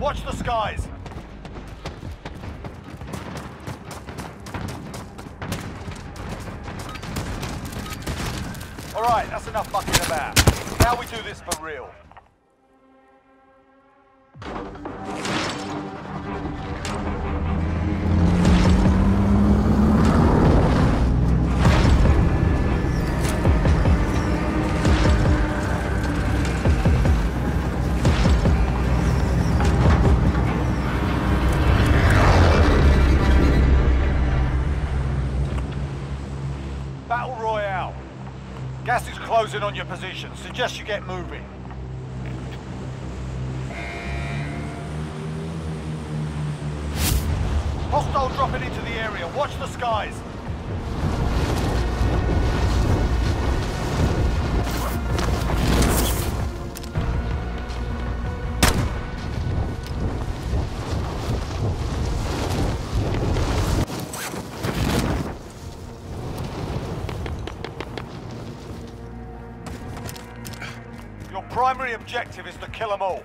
Watch the skies. All right, that's enough fucking about. Now we do this for real. Closing on your position. Suggest you get moving. Hostile dropping into the area. Watch the skies. Primary objective is to kill them all.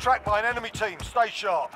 Tracked by an enemy team. Stay sharp.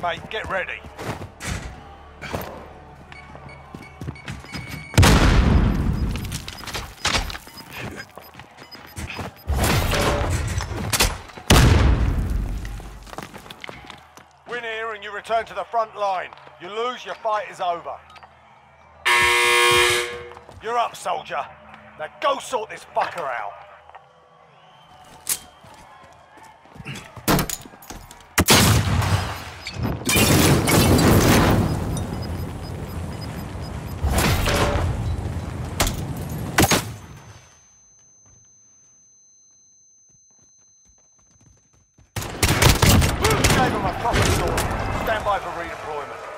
Mate. Get ready. Win here and you return to the front line. You lose, your fight is over. You're up, soldier. Now go sort this fucker out. Gave him a proper sword. Stand by for redeployment.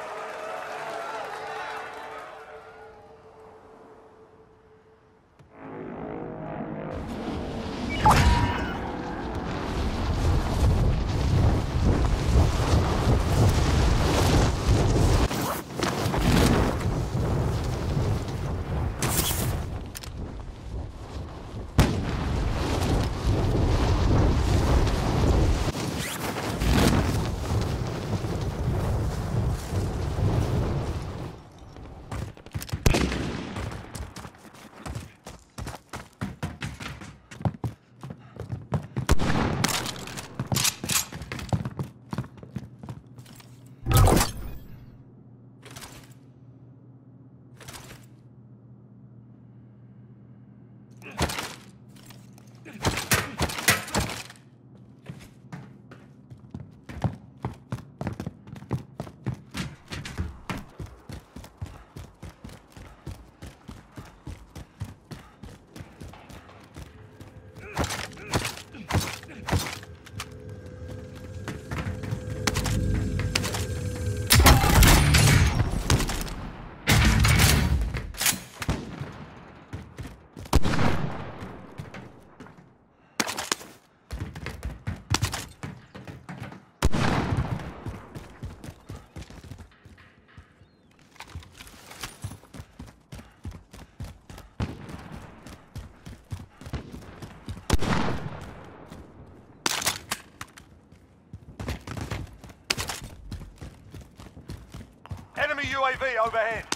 UAV overhead.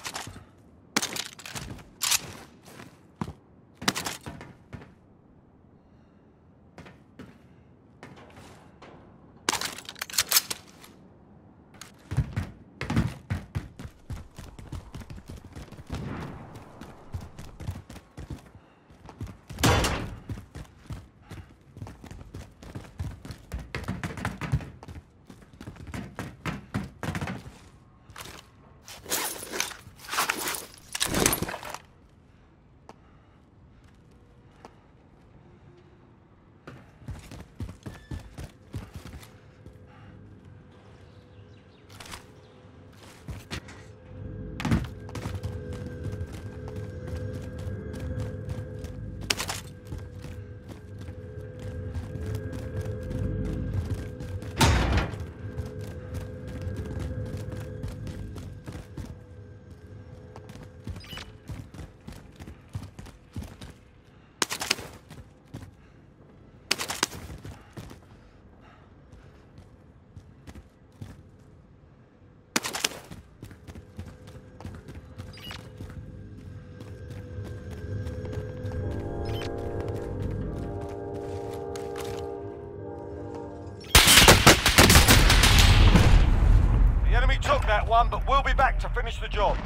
That one, but we'll be back to finish the job.